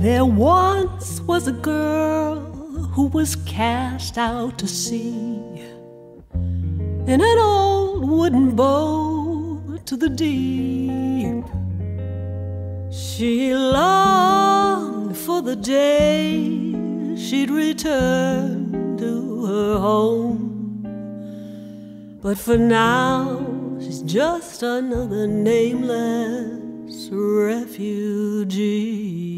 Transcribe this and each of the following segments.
There once was a girl who was cast out to sea in an old wooden boat to the deep. She longed for the day she'd return to her home. But for now, she's just another nameless refugee.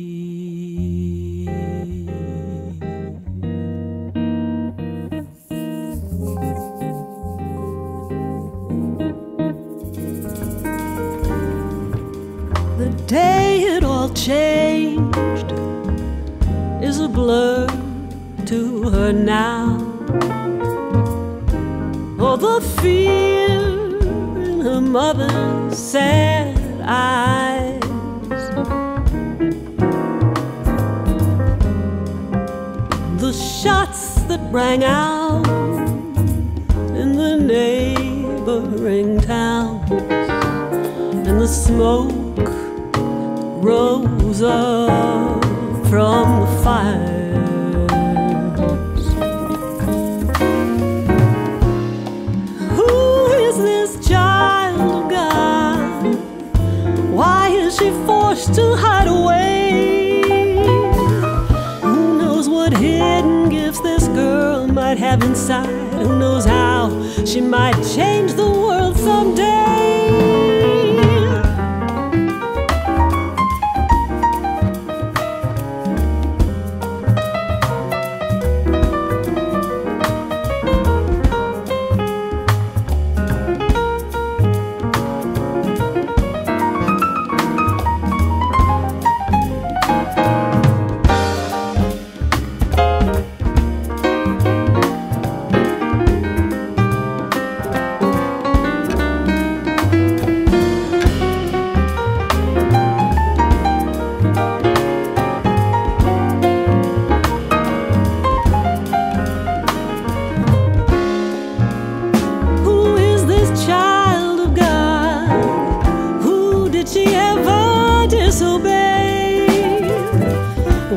The day it all changed is a blur to her now. Oh, the fear in her mother's sad eyes. The shots that rang out in the neighboring towns, and the smoke rose up from the fires. Who is this child of God? Why is she forced to hide away? Who knows what hidden gifts this girl might have inside? Who knows how she might change the world someday?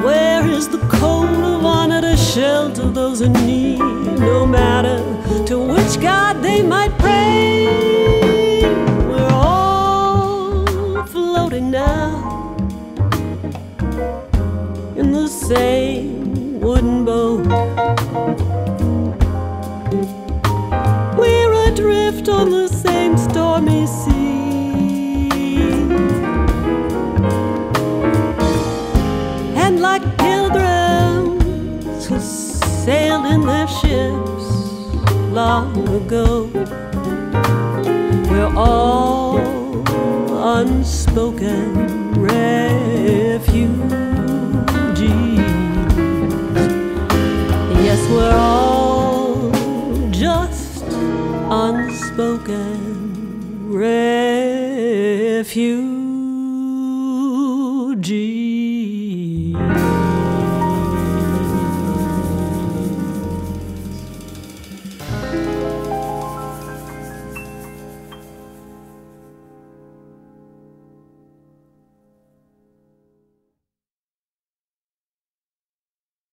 Where is the code of honor to shelter those in need, no matter to which God they might pray? We're all floating now in the same wooden boat. Sailed in their ships long ago, we're all unspoken refugees. Yes, we're all just unspoken refugees.